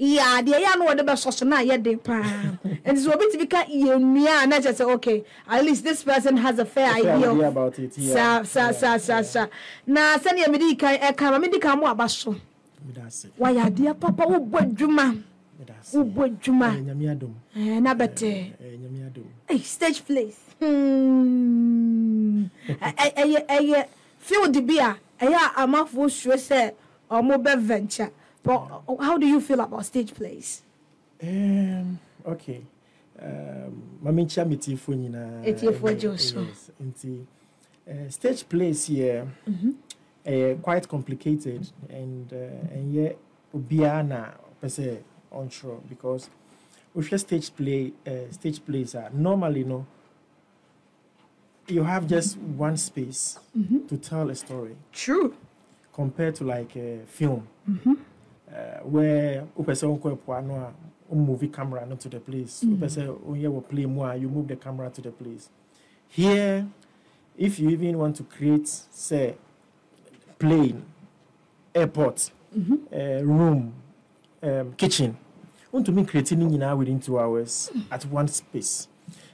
yia deɛ yɛ ano wɔde bɛsɔ so na yɛ de paa and so obi ti bi ka yɛ nua na kyerɛ sɛ okay at least this person has a fair idea, idea of sa sa sa sa sa. Eh, ah, eh, na sɛnea mi di kan ɛka ma mi di kan mo aba so wayɛ adeɛ papa wo bɔ adwuma wo eh, bɔ adwuma ɛɛ na bɛtɛ ɛɛ stage place. Ɛyɛ ɛyɛ field bi a ɛyɛ amafoɔ sue sɛ ɔmo bɛ venture. But how do you feel about stage plays. Um, okay. Um, mame nkyia me tiefoɔ nyinaa Etiefoɔ Eh, gye wo so. yes. nti eh, stage plays here ɛyɛ quite complicated and uh, ɛnyɛ obiara na ɔpɛ sɛ ɔntwerɛ because wohwɛ stage play uh, stage plays a normally no you have just one space to tell a story true. compared to like a film uh, where wopɛ sɛ wonkɔ ɛpoano a womove camera no to the place. Wopɛ sɛ wonyɛ wɔ play mu a you move the camera to the place. Here if you even want to create say plane airport uh, room um, kitchen wontumi create ne nyinaa within two hours at one space?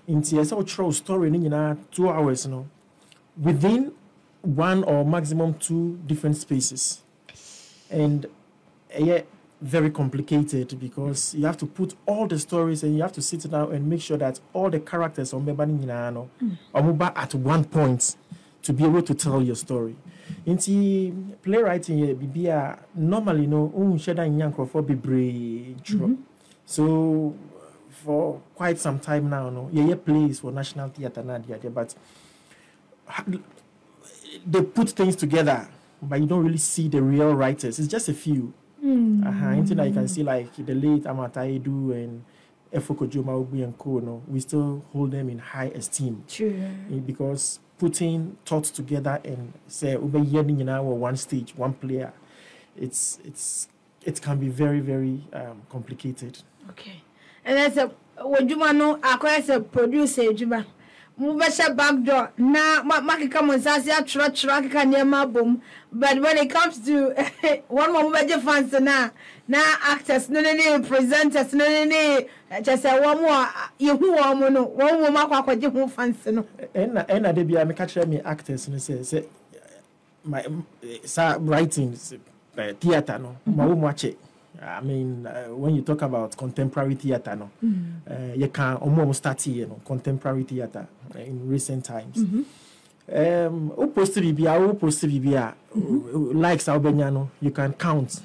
Nti ɛsɛ wokyerɛ wo story no nyinaa two hours no within one or maximum two different spaces. And uh, very complicated because you have to put all the stories and you have to sit down and make sure that all the characters on Beba no mm. at one point to be able to tell your story. Nti playwriting yɛ biribi a normally no wonhyɛ da nya nkurɔfoɔ so for quite some time now no yɛyɛ plays for national theatre but they put things together but you don't really see the real writers it's just a few uh-huh. Anything that you can see like the late Amataidu and Efoko Joma Ogbi and Co. No, we still hold them in high esteem True. eh, because putting thoughts together and say ube yelling in our one stage, one player, it's it's it can be very very um, complicated. Okay. ɛnɛ sɛ w'adwuma no akɔyɛ sɛ producer adwuma mobɛhyɛ backdoor na makeka mo nsa ase atwerɛtwerɛ akeka nneɛma abom but when it comes to wɔn ma mobɛgye fans no a na actors no ne ne presenters no ne ne kyɛ sɛ wɔn a yɛhu wɔn mo no wɔn mo akɔ akɔgye ho fans no ɛna ɛna de bia meka kyerɛ me actors no sɛ sɛ my eh, sa writing theatre no ma wo mu akyɛ I mean, uh, when you talk about contemporary theatre, no, uh, you can almost start here, no, contemporary theatre uh, in recent times. Um, who post bibia, who post bibia, likes our no, you can count.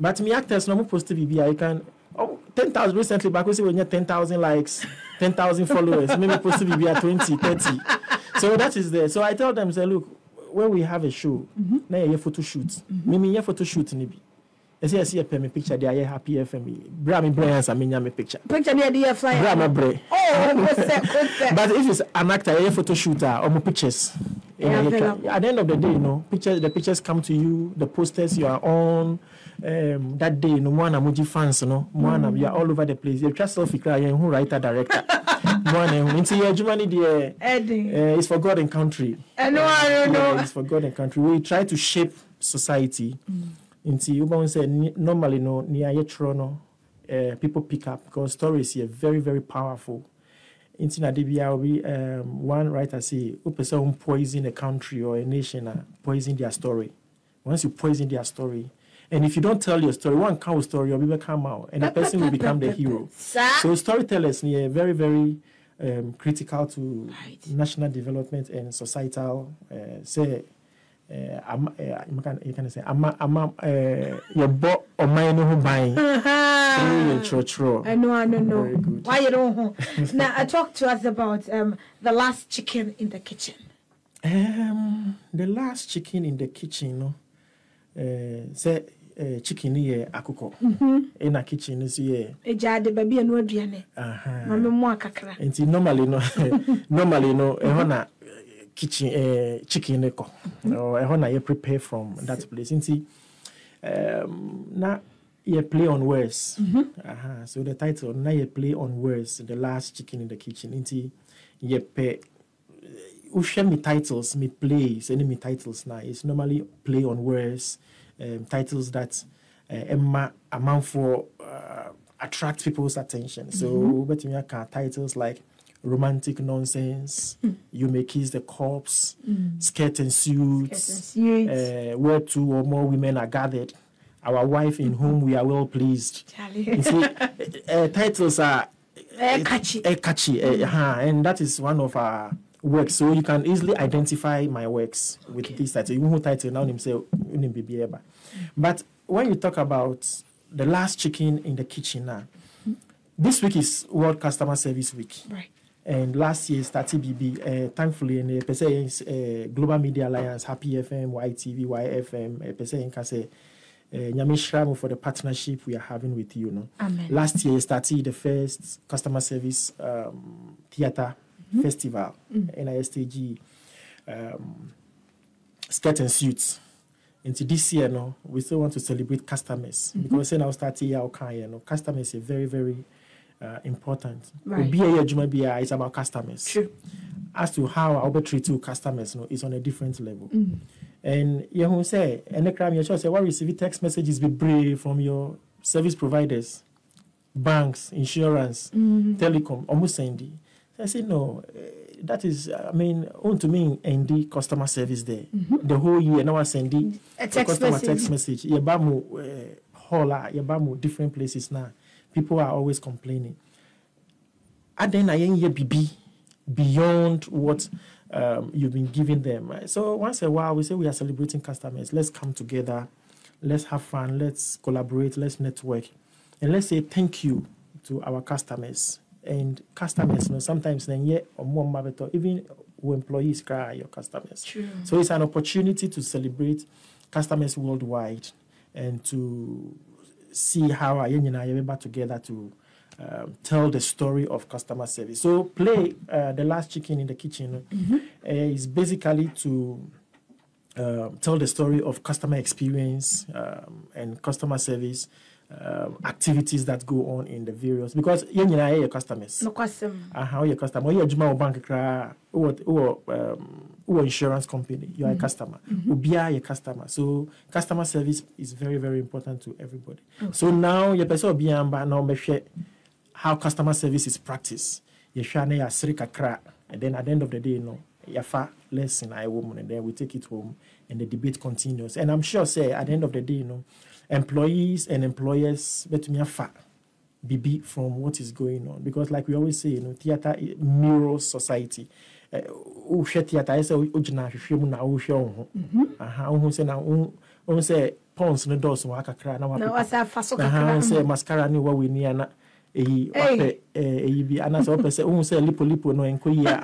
But me actors, no, who post bibia, you can. Oh, 10,000 recently, back we say when you 10,000 likes, 10,000 followers, maybe post bibia 20, 30. So that is there. So I tell them, say, look, when we have a show, now you photo shoot. Maybe you photo shoot, maybe. Ɛsɛ yɛsɛ yɛpɛ me picture de ayɛ happy fm berɛ a mebrɛ yɛnsa menya me picture. Picture ne yɛde yɛ flyer. Berɛ a mɛbrɛ oh but if it's an actor yɛyɛ photo shoot a ɔmo pictures. Yeah, available. at the end of the day you know pictures the pictures come to you the posters you are on um, that day no mo ana mogye fans no mo ana you are all over the place. Yɛtwa selfie kra yɛnhu writer director? Mo ana ɛhu nti yɛ adwuma no deɛ ɛden uh, it's for god and country. Ɛno ano no yeah, it's for God and country. We try to shape society. Nti wobɛhu sɛ ni- normally no nea yɛtwerɛ no uh, people pick up because stories here very very powerful. Nti na de biara obi um, one writer say wopɛ sɛ wo poison a country or a nation a poison their story. Once you poison their story and if you don't tell your story one cow story obi come out and the person will become the hero. So storytellers are very, very um, critical to Right. national development and societal. Uh, say, yɛbɔ ɔman no ho ban yɛ nkyerɛkyerɛ. Don't know? now, uh, talk to us about um, the last chicken in the kitchen. Um, the last chicken in the kitchen no uh, sɛ uh, chicken no yɛ akokɔ ɛna kitchen no nso yɛ Eja de baby and no aduane. aha. Mame mo akakra. nti normally no normally no ɛhɔ na eh, kitchen eh, chicken ne kɔ ɛhɔ na yɛ prepare from that place. Nti um, na yɛ play on words. Aha, so the title na yɛ play on words the last chicken in the kitchen. Nti yɛpɛ wohwɛ me titles me plays ɛne me titles na. It's normally play on words um, titles that uh, ɛma amanfoɔ uh, attract people's attention. So wobɛtumi aka titles like romantic nonsense. You may kiss the corpse skirt and suits Suits. uh, where two or more women are gathered. Our wife in whom we are well pleased. Charlie. see uh, uh, titles are Eh, catchy. uh, catchy uh, uh, and that is one of our works. So you can easily identify my works with this title. Who title now him say "Unim bibi eba." but when you talk about the last chicken in the kitchen now this week is world customer service week. Right. And last year started BB. Uh, thankfully, and uh, uh, Global Media Alliance, Happy FM, YTV, YFM, uh, per se, nka say, nyame hyira mo for the partnership we are having with you. No? Amen. Last year started the first customer service um, theater festival, NISTG, um, skirt and suits. Into this year, no, we still want to celebrate customers because now start here, okay, you know, customers are very, very uh, important. Right. Obi a ɛyɛ adwuma it's about customers. True. As to how I will treat two customers, no, is on a different level. And you know, say, and the crime, you say, what receive text messages be brave from your service providers, banks, insurance, telecom, almost sending. I say, no, eh, that is, I mean, on to me, ND customer service there. The whole year, now I send it. A the text customer message. text message. Yebamu uh, hall, ah, yebamu different places now. People are always complaining. And then I hear BB beyond what um, you've been giving them. right? So once a while, we say we are celebrating customers. Let's come together. Let's have fun. Let's collaborate. Let's network. And let's say thank you to our customers. And customers, you know, sometimes then yeah, or more even employees cry your customers. True. So it's an opportunity to celebrate customers worldwide and to see how I and I are together to um, tell the story of customer service. So play uh, the last chicken in the kitchen uh, is basically to um, tell the story of customer experience um, and customer service um, activities that go on in the various because yɛn nyinaa yɛ yɛ customers. No question. aha woyɛ customer. Woyɛ adwuma wɔ bank koraa wowɔ wowɔ um, insurance company. You are a customer. Obiara yɛ customer. So customer service is very very important to everybody. So now yɛpɛ sɛ obiara mba na ɔmbɛhwɛ how customer service is practiced. Yɛhwɛ a na yɛasere kakra. And then at the end of the day you no yɛafa lesson a ɛwɔ mu no then we take it home and the debate continues. And i'm sure say at the end of the day you know employees and employers bɛtumi afa bibi from what is going on. Because like we always say you know theater mirrors society. Eh, wohwɛ theater ayɛ sɛ wo- wogyina ahwehwɛ mu na wohwɛ wo ho aha wohu sɛ na wohu sɛ pons no dɔɔso wɔ ha kakra na Na wapɛ wasa fa so aha kakra. wohu sɛ mascara ne wɔ w'ani ana ɛyi wapɛ eh, ɛyi bi anaasɛ wopɛ sɛ wohu sɛ lipolipo no ɛnkɔ yie a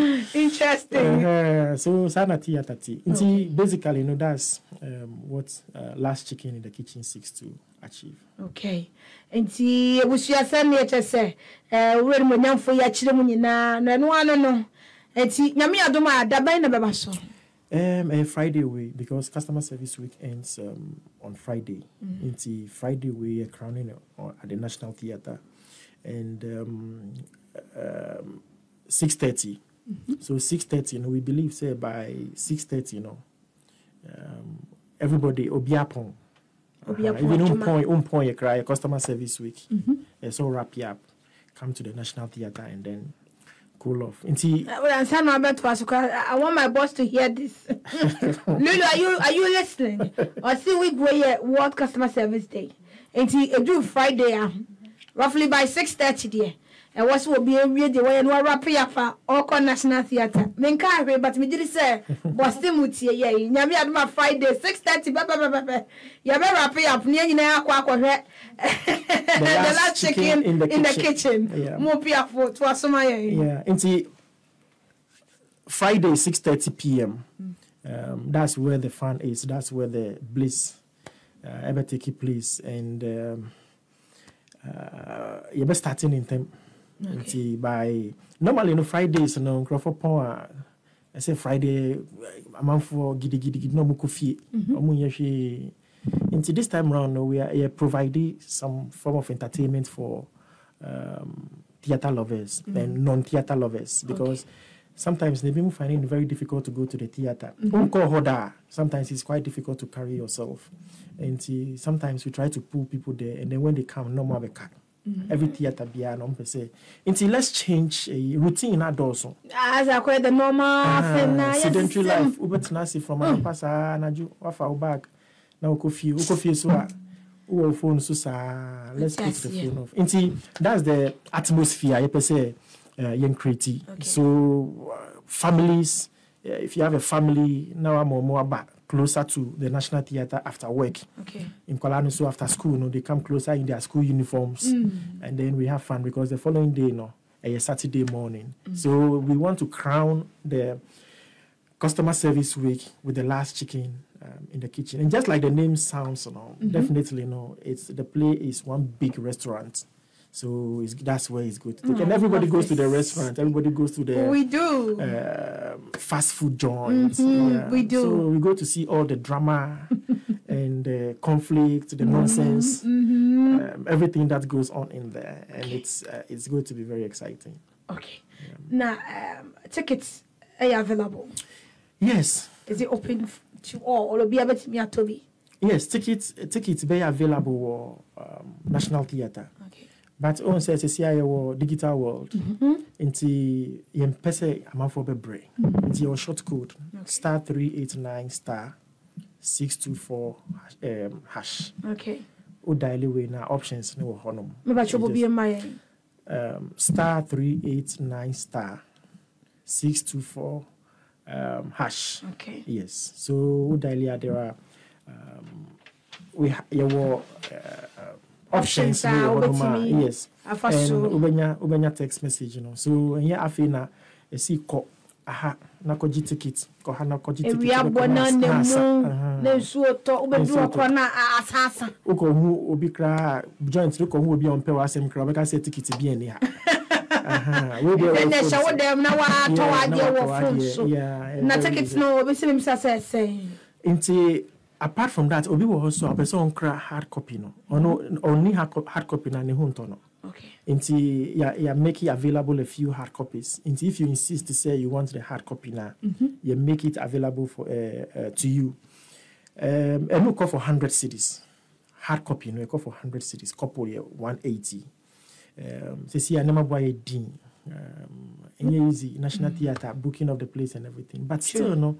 Interesting. Uh, so sana theater tea. Nti basically, you know, that's um, what uh, Last Chicken in the Kitchen seeks to achieve. Okay. Nti ebusuasɛm ne ɛkyɛ sɛ ɛɛ wura mu nyamfo yi akyerɛ mu nyinaa na ɛno ano no nti nyame adom a daban na bɛba so. Um, a Friday way because customer service week ends um, on Friday. Nti Friday way crowning uh, at the National Theatre, and um, um, six So six thirty, you know, we believe say by six thirty, you know, um, everybody obiapon. Obi Uh-huh. Even on point, you cry customer service week. Uh, so wrap you up, come to the National Theatre and then cool off. Nti Ansa na ɔbɛto aso kora I I want my boss to hear this. Lulu are you are you listening? Ɔsi week wey yɛ World Customer Service Day. Nti edu Friday a roughly by six thirty deɛ ɛwɔ sɛ obi ewie deɛ wɔyɛ no ɔrape yafa ɔkɔ National Theatre. Menka ahwɛ but megye di sɛ bɔste mu tie yɛ nyame adoma Friday six thirty pɛpɛpɛpɛ yɛbɛ rape yap ne yɛn nyinaa akɔ akɔhwɛ the last chicken in the kitchen. Yeah. Mo piafo to asoma yɛn. Yeah, nti Friday, 6.30 p.m. Um, that's where the fun is. That's where the bliss uh, ever take place. And um, uh, best starting in time. Nti by normally no Fridays no nkurɔfoɔ pɔn a ɛsɛ Friday amanfoɔ gidigidi gidi na ɔmo kɔ fie ɔmo nyɛ hwee nti this time round no we are providing some form of entertainment for um, theatre lovers and non-theatre lovers because sometimes they even finding it very difficult to go to the theater. Mm-hmm. Hoda, sometimes it's quite difficult to carry yourself. And see, sometimes we try to pull people there, and then when they come, no more car. Mm-hmm. Every theater be an on say. And let's change a routine outdoors. as akɔ the normal thing na Ah, yɛ sedentary life wobɛtena ase from anapa saa anadwo wafa wo bag na wokɔ fie wokɔ fie so a wowɔ wo phone so saa. Let's put the phone. Off nti that's the atmosphere yɛpɛ sɛ uh, yɛncreate Okay. so uh, families uh, if you have a family na wama ɔmo aba closer to the national theatre after work. Okay. In no so after school no they come closer in their school uniforms. Mm. And then we have fun because the following day no eh, a saturday morning. Mm. So we want to crown the customer service week with the last chicken um, in the kitchen. And just like the name sounds you know mm-hmm. definitely no it's the play is one big restaurant so it's, that's where it's good to take. and Oh, everybody goes to the restaurant everybody goes to the we do. um, fast food joints. Mhm, we do. So we go to see all the drama and the conflict, the nonsense, hmm um, everything that goes on in there, and it's uh, it's going to be very exciting. Okay. Now, um, tickets are available. Yes, Is it open to all? Or be able to me yes, tickets tickets very available for um, National Theatre. but ɔn sɛ sisi ayɛ wɔ digital world nti yɛn mpɛ sɛ amanfoɔ bɛbrɛ nti yɛwɔ short code star three eight nine star six two four um, hash okay. o dial away na options ne wɔ hɔnom. mebatwa bɔ bi ma yɛn. Um, star three eight nine star six two four um, hash. Okay. Yes. So o dial there are um, we yɛwɔ. Uh, um, options ne a wɔ hɔnom wobɛtumi a yes and wobɛnya wobɛnya text message no so ɛnyɛ afei na ɛsi kɔ aha na kɔgye ticket kɔ ha na kɔgye ticket Ewia bɔ na ne mu na nsuo tɔ wobɛduru ɔkɔ na a- asasa wokɔhu obi koraa joint no kɔhu obi a ɔmpɛ w'asɛm koraa wobɛka sɛ ticket bi ani ha ɛnɛ hyɛ wo dɛm na waatɔ wadeɛ wɔ phone so. na ticket no obɛsɛ mim sa sɛ ɛsɛn nti apart from that obi wɔ hɔ so a ɔpɛ sɛ ɔnkra hard copy no? Ɔno ɔnni hard co- hard copy na ne ho ntɔ no? Okay. nti yɛ yɛ make it available a few hard copies. Nti if you insist to say you want the hard copy na you make it available for uh, uh, to you. Um, ɛno kɔ for hundred cities hard copy no ɛkɔ for hundred cities couple yɛ one eighty. Um, sisi a nneɛma bɔ ayɛ din. Um, ɛnyɛ easy national theatre booking of the place and everything. But still no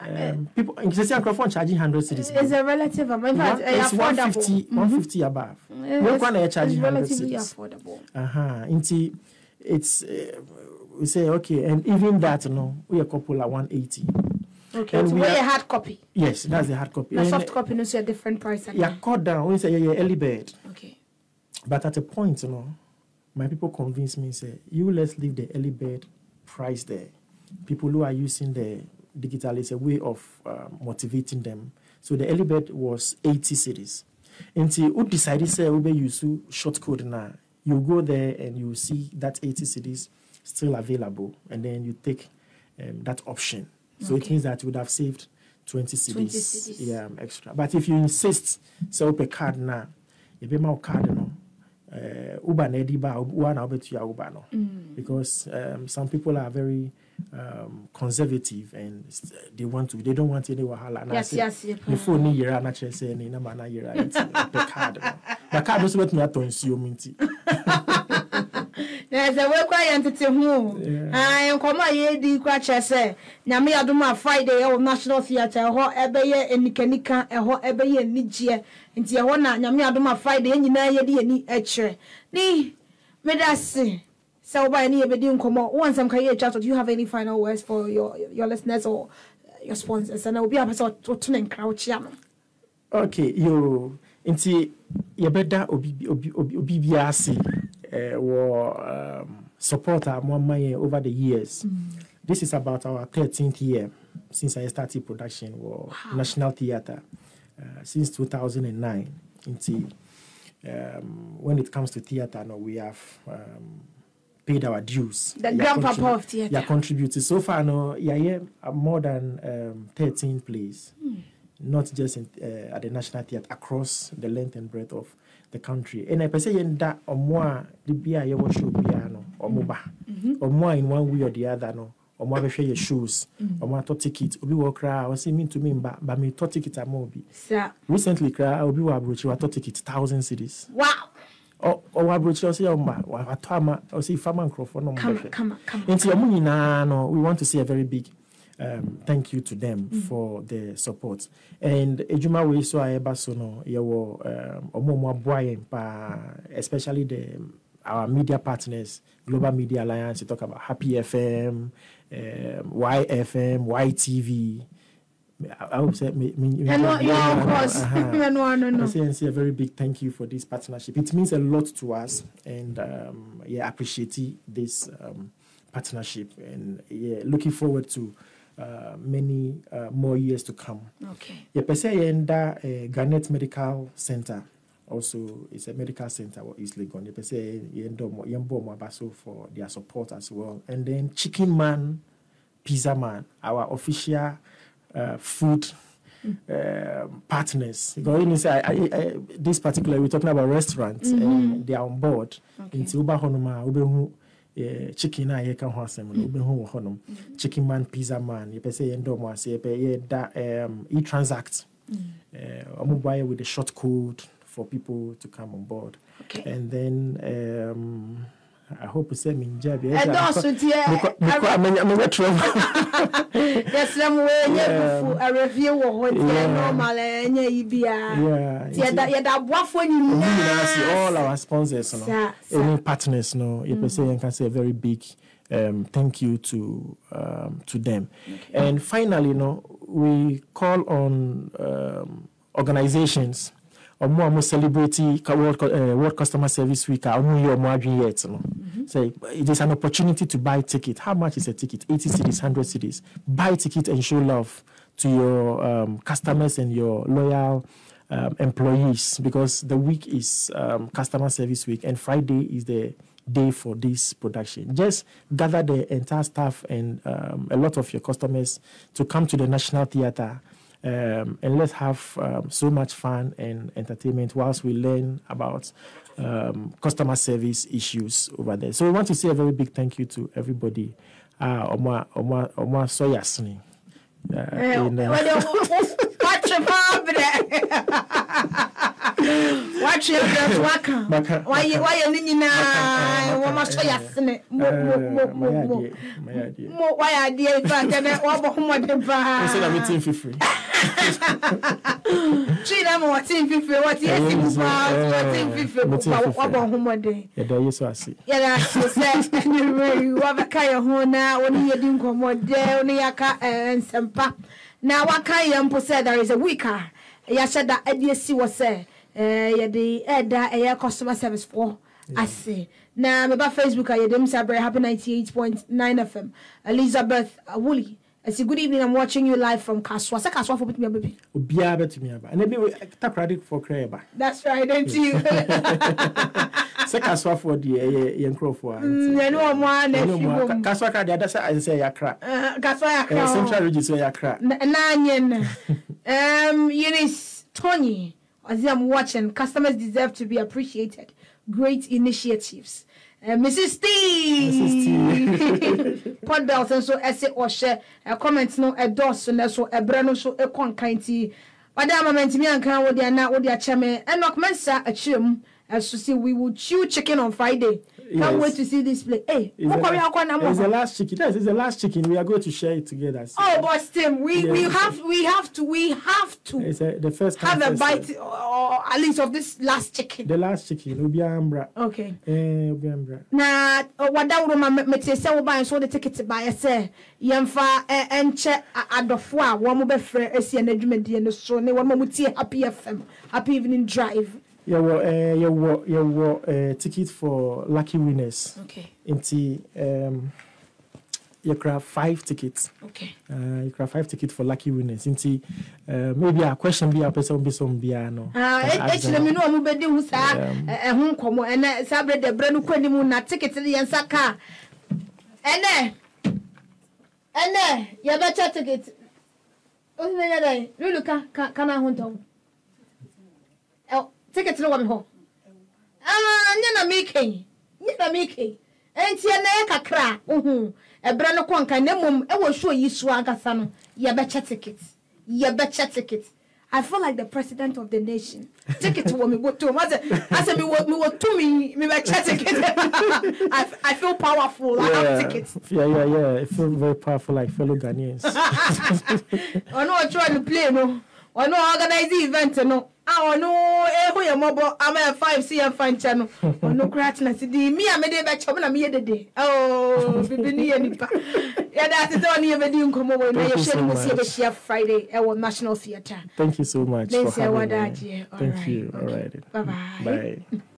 um, people sisi nkurɔfoɔ charging hundred cedis. It's a relative amount. In One- it's 150, affordable. 150 above. It's- kwan na yɛ charging it's 100 relatively cedis. affordable. Uh-huh. Nti it's uh, we say okay, and even that no, we a couple at 180. Okay, And so we are- your hard copy? Yes, that's the hard copy. And, soft copy no so a different price. Yeah, cut down. We say yeah, yeah, early bird. Okay. But at a point, you know, my people convince me say you let's leave the early bird price there. People who are using the digital is a way of um, motivating them. So the early bird was 80 cities. Until you decide say we use short code now, you go there and you see that 80 cities still available, and then you take um, that option. So it Okay. means that you would have saved 20 cities, cities. Yeah, um, extra. But if you insist, say open card now, you be my card no. Uh, Uber na ɛde ba one na wobɛtua Uber no because um, some people are very um, conservative and they want to they don't want any wahala. Yes, sɛ yes, ne phone ne yera na sɛ ne number na yera nti the card na card no nso bɛtumi atɔ nsuo mu nti na sɛ woekora yɛ ntete ho Yeah. nkɔmmɔ a yɛdi kora kyerɛ sɛ nyame adom a friday ɛwɔ national theatre ɛhɔ ɛbɛyɛ anikanika ɛhɔ ɛbɛyɛ anigyeɛ nti ɛhɔ na nyame adom a friday yɛn nyinaa yɛde yɛni akyerɛ ne mede ase sɛ wobaɛ ne yɛbɛdi nkɔmmɔ wo nsɛm ka yɛ atwa so do you have any final words for your, your listeners or your sponsors? Ɛna obi a pɛ sɛ woto ne nkra wokyea no. Okay yo nti yɛbɛda obi biara ase eh, wɔ um, support a moama yɛn over the years. This is about our 13th year since i started production wɔ national theatre uh, since 2009 nti um, when it comes to theatre no we have um, paid our dues. The Yɛ grandpapa contrib- of theatre. yɛ contributed so far no yɛayɛ uh, more than um, 13 plays. Not just in, uh, at the national theatre across the length and breadth of the country. Ɛna ɛpɛ sɛ yɛnda ɔmo a de bi a yɛwɔ show biara no ɔmo ba ɔmo in one way or the other no ɔmo abɛhwɛ yɛ shows ɔmo atɔ ticket obi wɔ koraa ɔsi mi ntumi mba ba mi tɔ ticket ama obi. Recently koraa obi wɔ aburokyire watɔ ticket thousand cedis. Wow. Ɔwɔ aburokyire ɔsi ɔma watɔ ama ɔsi fama nkorɔfoɔ na ɔmo Come, bɛhwɛ. come, come. nti ɔmo nyinaa no we want to say a very big um, thank you to them for the support. And edwuma wei so a ɛba so no yɛwɔ um, ɔmo ɔmo aboa yɛn paa especially the our media partners global media alliance you talk about happy fm um, yfm ytv I, I would say me, me, me, And what, yeah, of uh-huh. course. And what, no, I no. say, and say a very big thank you for this partnership. It means a lot to us, and um, yeah, appreciate this um, partnership, and yeah, looking forward to uh, many uh, more years to come. Okay. Yeah, per se, yenda uh, Garnet Medical Center. Also, it's a medical center or East Legon. Yeah, per se, yenda mo yembo mo for their support as well. And then Chicken Man, Pizza Man, our official uh, food um, partners. Because you say, I, I, I, this particular, we're talking about restaurants, and they are on board. Nti woba hɔnom a wobɛhu eh, chicken a yɛka ho asɛm no wobɛhu wɔ hɔnom chicken man pizza man yɛpɛ sɛ yɛndɔ mo ase yɛpɛ yɛda um, eTranzact Eh, ɔmo boa yɛ with a short code for people to come on board. Okay. and then um, I hope sɛ mengya bi ɛdɔɔso deɛ mɛbɛtrɛ yɛsrɛ mo wɔnyɛ Yeah. fufu arɛfie wɔ hɔ Yeah. normal ɛnyɛ yi biara Yeah, nti yɛda yɛda aboafoɔ nyinaa. all our sponsors no. Any partners no. Yɛpɛ sɛ yɛnka sɛ a very big um, thank you to um, to them. Okay. and finally no we call on um, organizations ɔmo a mo celebrate ka- world, uh, world customer service week a ɔmo yɛ ɔmo adwene yet no say it is an opportunity to buy ticket. How much is a ticket? 80 cedis 100 cedis buy ticket and show love to your um, customers and your loyal um, employees because the week is um, customer service week and Friday is the day for this production. Just gather the entire staff and um, a lot of your customers to come to the National Theatre um, and let's have um, so much fun and entertainment whilst we learn about um, customer service issues over there. So we want to say a very big thank you to everybody. Uh, Omwa Omwa Omwa Soyasni. Uh, atwerɛdwerɛfo waka wayɛ ne. Nyinaa wɔma so yɛ asene mo. Wayɛ adeɛ faakɛ nɛ wɔbɔ homɔden paatwi na ma wɔte mfifiri wɔte yɛsi pupaa wɔte mfifiri pupa wɔbɔ homɔden yɛda ase sɛ ne wei wɔbɛka yɛ ho na wo ne yɛdi nkɔmmɔdɛ wo ne yɛaka nsɛmpa na waka yɛ mpo sɛ there is a week a yɛahyɛ da ade asi wɔ sɛ Eh, yɛde ɛda ɛyɛ customer service foɔ ase. Na meba facebook a yɛde m sɛ happy 98.9 fm elizabeth uh, awoli ɛsi good evening i'm watching you live from kasua sɛ kasua fo bɛtumi aba bi? Obiaa bɛtumi aba. Ɛnɛ bi eh, takorade fo kra ɛba that's right ɛnti you? Sɛ kasua fo deɛ ɛyɛ yɛ nkurɔfoɔ a mm, ɛne ɔmo a na afi bom kasua kra deɛ ada sɛ ayɛ sɛ yɛakra. Eh, kasua central region sɛ yɛakra. Na anyɛ no. Um eunice tony as I'm watching, customers deserve to be appreciated. Great initiatives. Uh, Mrs. T. Pod bells and so essay or share a comment no a dos and so a brand so a con kind tea. Madam, I meant me and can with their now with their chairman and knock mensa a chim as to see we will chew chicken on Friday. Can't Yes. wait to see this play. Hey, It's the- it's the last chicken yes it's the last chicken we are going to share it together so Oh, but Tim, we, we Yeah. have we have to we have to it's a, the first have a bite serve. or at least of this last chicken. the last chicken obiara mbra Okay. eh obiara mbra Na wadawuro ma mete sɛ woban so wode ticket baeɛ sɛ yɛmfa ɛ- ɛnkyɛ a- adɔfo a wɔn bɛfrɛ asi ɛno adwumadie no so ne wɔn ma mu tie happy fm happy evening drive. Yɛwɔ eh yɛwɔ yɛwɔ eh ticket for lucky winners. Okay. nti um, yɛkura five tickets. Okay. uh, yɛkura five tickets for lucky winners. Nti uh, maybe a question bi a wopɛ sɛ wobɛsɛ m biara no. Ah, uh, e- them. mi ne ɔmo bɛdi ho saa ɛho nkɔmɔ ɛnɛ saa berɛ dɛ berɛ no kɔ anim na ticket no yɛn nsa ka ɛnɛ ɛnɛ yɛbɛkyɛ ticket. Osi na yɛ dɛ lulu ka ka na ho ntɔn ɛ ticket no wɔ mi hɔ aa nye na mi kɛn nye na mi kɛn nti ɛna yɛ kakra a ohu ɛbrɛ no kɔ nka na mmom ɛwɔ show yi so ankasa no yɛbɛkyɛ ticket yɛbɛkyɛ ticket I feel like the president of the nation. Ticket wɔ mi bɔ tom. Ase ase mi wɔ mi wɔ tumi mi bɛ kyɛ ticket. I, I feel powerful. I have tickets. yeah, yeah, yeah. It feels very powerful, like fellow Ghanaians. ɔno ɔtwerɛ no play no I ɔno organize event no a ɔno ehu yɛ mɔbɔ ama yɛ five si yɛ fa nkyɛn no ɔno kura tena si di mi a mi de bɛ kyɛw mi na mi yɛ dede ooo bibi ni yɛ nipa yɛde ase sɛ ɔne yɛ bɛ di nkɔmɔ wɔ na yɛhyɛ so no mu si yɛ bɛ hyia friday ɛwɔ national theatre Thank you so much ne for having me. Thank you. All right. bye bye. Bye.